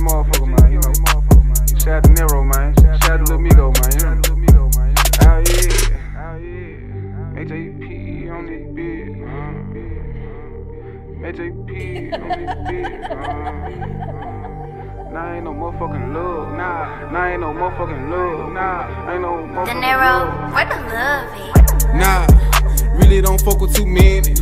motherfucker, man. You know, shout to Nero, man. Shout to Lil Migo, man. You know, out here, out here. AJP on this bitch. Uh. AJP on this bitch. Uh. Nah, ain't no motherfucking love, nah. Ain't no motherfucking love, nah. Ain't no motherfucking De Niro, where the love at? Nah, really don't fuck with too many.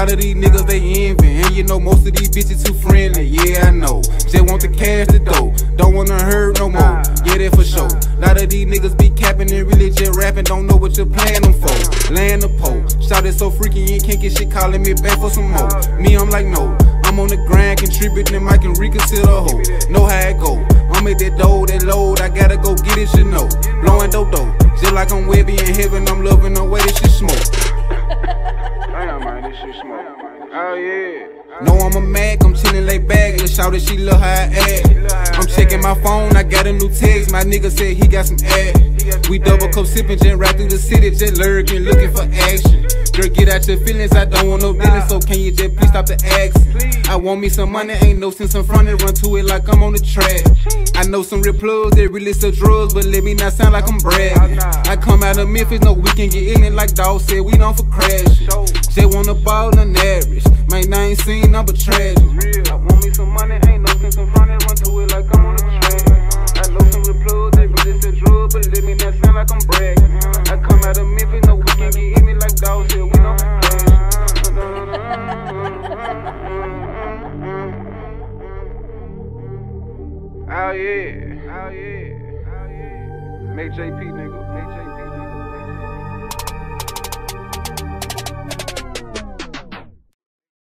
Lot of these niggas they envy, and you know most of these bitches too friendly. Yeah, I know. Just want the cash to dough, don't wanna hurt no more. Yeah, that for sure. Lot of these niggas be capping and really just rapping, don't know what you're playing them for. Laying the pole, shot it so freaky, you can't get shit calling me back for some more. Me, I'm like, no. I'm on the grind, contributing, and I can reconsider a hoe. Know how it go. I'm at that dough, that load, I gotta go get it, you know. Blowing dope Know I'm a Mac, I'm chillin' lay back. Let's shout that she love how I act. I'm checking my phone, I got a new text. My nigga said he got some ad. We double cup sippin', just right through the city, just lurking, looking for action. Girl, get out your feelings, I don't want no dealings, so can you just please stop the action? I want me some money, ain't no sense in front of run to it like I'm on the track. I know some real plugs that really sell drugs, but let me not sound like I'm bragging. I come out of Memphis, no, we can get in it like dog said, we don't for crashing. Just wanna ball on average, man, I ain't seen number tragic. I want me some money, ain't no sense in front run to it like I'm on the track. Oh yeah, oh yeah, oh yeah. Mac JP nigga, Mac JP.